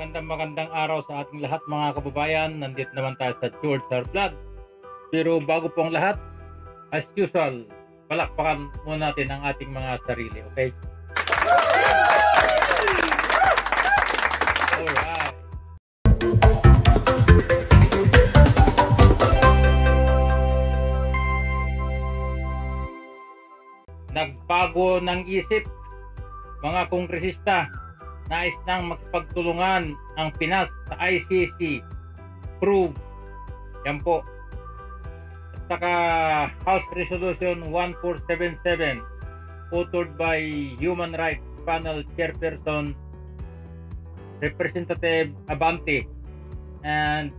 Magandang magandang araw sa ating lahat mga kababayan. Nandito naman tayo sa George Sir Vlog. Pero bago po ang lahat, as usual, palakpakan muna natin ang ating mga sarili, okay? Nagbago ng isip mga kongresista nais nang makipagtulungan ang Pinas sa ICC. Prove. Yan po. At saka House Resolution 1477 authored by Human Rights Panel Chairperson Representative Abante and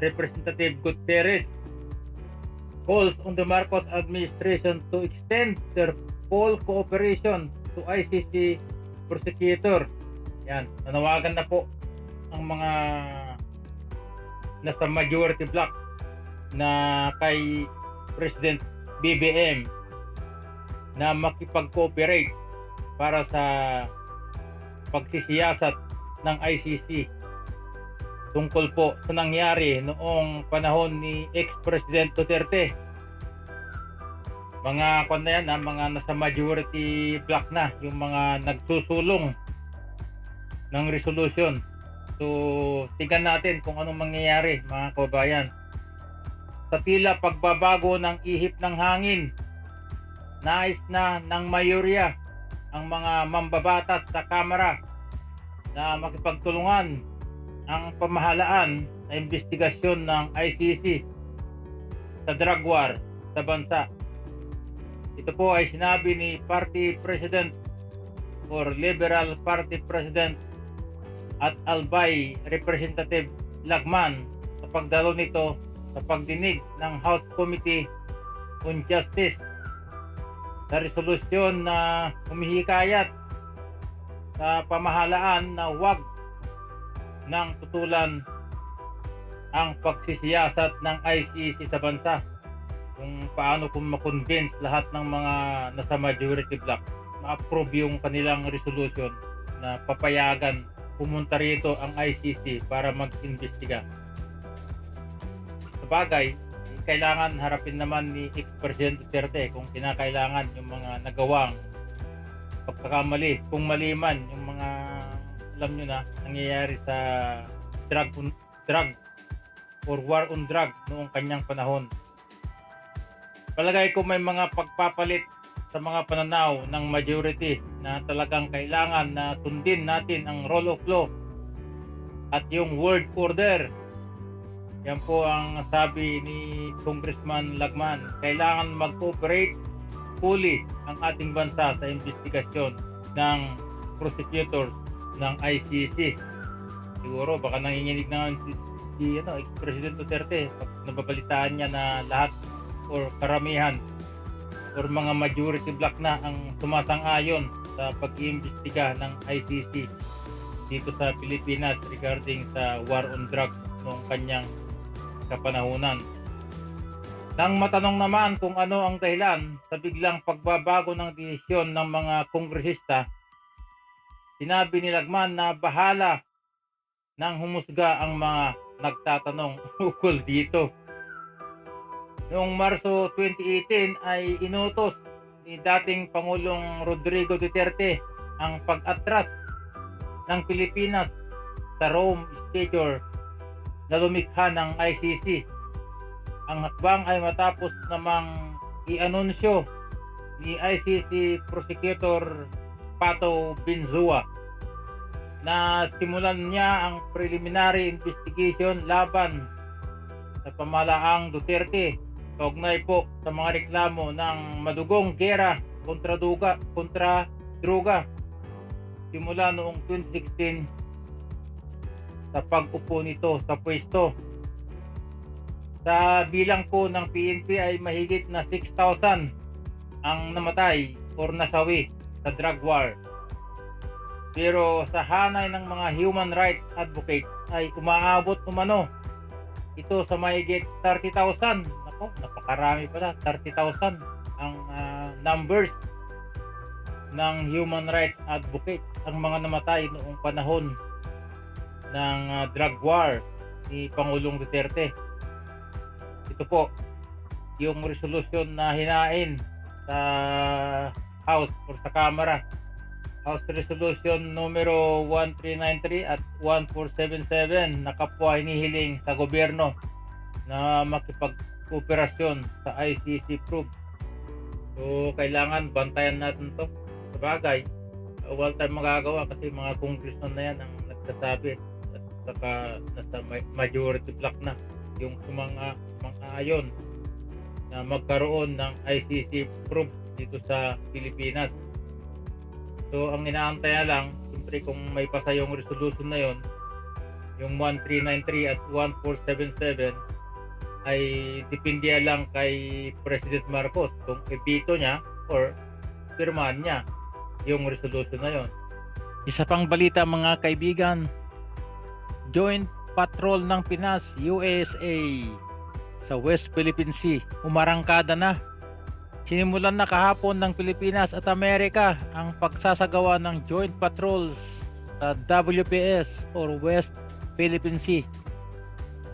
Representative Gutierrez calls on the Marcos administration to extend their full cooperation to ICC prosecutor. Yan, nanawagan na po ang mga nasa majority block na kay President BBM na makipag-cooperate para sa pagsisiyasat ng ICC tungkol po sa nangyari noong panahon ni ex-President Duterte mga kon na yan, ah, mga nasa majority block na, yung mga nagsusulong ng resolution. So, tingnan natin kung anong mangyayari mga kababayan. Sa tila pagbabago ng ihip ng hangin, nais na ng mayorya ang mga mambabatas sa Kamara na makipagtulungan ang pamahalaan na investigasyon ng ICC sa drug war sa bansa ito po ay sinabi ni Party President or Liberal Party President at Albay Representative Lagman sa pagdalo nito sa pagdinig ng House Committee on Justice sa resolusyon na humihikayat sa pamahalaan na huwag nang tutulan ang pagsisiyasat ng ICC sa bansa kung paano kung ma-convince lahat ng mga nasa majority block ma-approve yung kanilang resolution na papayagan pumunta rito ang ICC para mag-imbestiga. Sa bagay, kailangan harapin naman ni ex-president Duterte kung kinakailangan yung mga nagawang pagkakamali. Kung mali man yung mga alam nyo na nangyayari sa drug, drug or war on drug noong kanyang panahon palagay ko may mga pagpapalit sa mga pananaw ng majority na talagang kailangan na sundin natin ang rule of law at yung word order. Yan po ang sabi ni Congressman Lagman. Kailangan mag-cooperate fully ang ating bansa sa investigasyon ng prosecutors ng ICC. Siguro baka nanginginig na si, si ano, President Duterte pag nababalitaan niya na lahat or karamihan or mga majority block na ang sumasang-ayon sa pag-iimbestiga ng ICC dito sa Pilipinas regarding sa war on drugs noong kanyang kapanahunan. Nang matanong naman kung ano ang dahilan sa biglang pagbabago ng desisyon ng mga kongresista, sinabi ni Lagman na bahala nang humusga ang mga nagtatanong ukol dito noong Marso 2018 ay inutos ni dating Pangulong Rodrigo Duterte ang pag-atras ng Pilipinas sa Rome Stature na lumikha ng ICC. Ang hakbang ay matapos namang i-anunsyo ni ICC Prosecutor Pato Binzua na simulan niya ang preliminary investigation laban sa pamalaang Duterte Kaugnay po sa mga reklamo ng madugong gera kontra duga kontra droga simula noong 2016 sa pag-upo nito sa pwesto. Sa bilang po ng PNP ay mahigit na 6,000 ang namatay or nasawi sa drug war. Pero sa hanay ng mga human rights advocate ay umaabot umano ito sa mahigit 30,000 Nako, napakarami pala. 30,000 ang uh, numbers ng human rights advocate ang mga namatay noong panahon ng ah, drug war ni Pangulong Duterte. Ito po yung resolution na hinain sa House or sa Kamara. House Resolution numero 1393 at 1477 na kapwa hinihiling sa gobyerno na makipag-kooperasyon sa ICC probe. So, kailangan bantayan natin to. Sa bagay, wala tayong magagawa kasi mga congressman na yan ang nagsasabi at saka nasa ma- majority block na yung sumanga mga ayon na magkaroon ng ICC probe dito sa Pilipinas. So, ang inaantay na lang, siyempre kung may pasa yung resolution na yon, yung 1393 at 1477 ay depende lang kay President Marcos kung ipito niya or pirmahan niya yung resolution na yon. Isa pang balita mga kaibigan, Joint Patrol ng Pinas USA sa West Philippine Sea umarangkada na Sinimulan na kahapon ng Pilipinas at Amerika ang pagsasagawa ng joint patrols sa WPS or West Philippine Sea.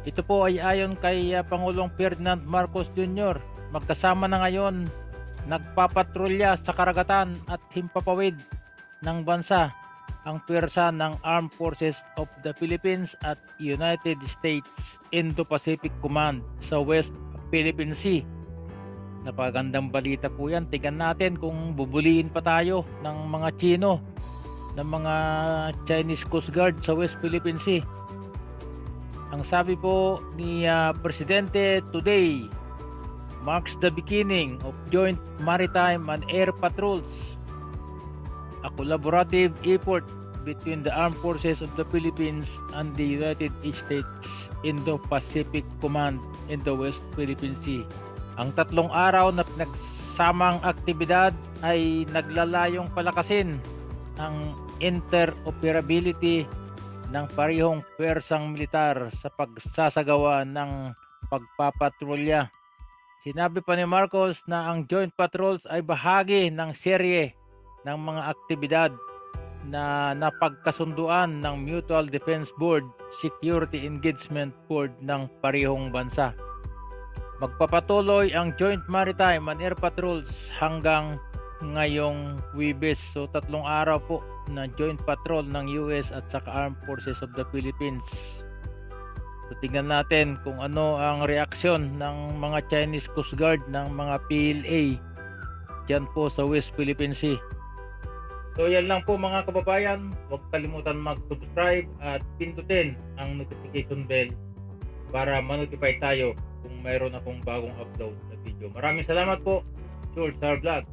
Ito po ay ayon kay uh, Pangulong Ferdinand Marcos Jr. Magkasama na ngayon nagpapatrolya sa karagatan at himpapawid ng bansa ang pwersa ng Armed Forces of the Philippines at United States Indo-Pacific Command sa West Philippine Sea Napagandang balita po yan. Tingnan natin kung bubuliin pa tayo ng mga Chino, ng mga Chinese Coast Guard sa West Philippine Sea. Ang sabi po ni uh, Presidente today marks the beginning of joint maritime and air patrols, a collaborative effort between the armed forces of the Philippines and the United States Indo-Pacific Command in the West Philippine Sea. Ang tatlong araw na pinagsamang aktibidad ay naglalayong palakasin ang interoperability ng parehong pwersang militar sa pagsasagawa ng pagpapatrolya. Sinabi pa ni Marcos na ang joint patrols ay bahagi ng serye ng mga aktibidad na napagkasunduan ng Mutual Defense Board Security Engagement Board ng parehong bansa. Magpapatuloy ang Joint Maritime and Air Patrols hanggang ngayong Wibes. So tatlong araw po na joint patrol ng US at saka Armed Forces of the Philippines. So tingnan natin kung ano ang reaksyon ng mga Chinese Coast Guard ng mga PLA dyan po sa West Philippine Sea. So yan lang po mga kababayan. Huwag kalimutan mag-subscribe at pindutin ang notification bell para ma-notify tayo kung mayroon akong bagong upload na video. Maraming salamat po, George Star Vlog.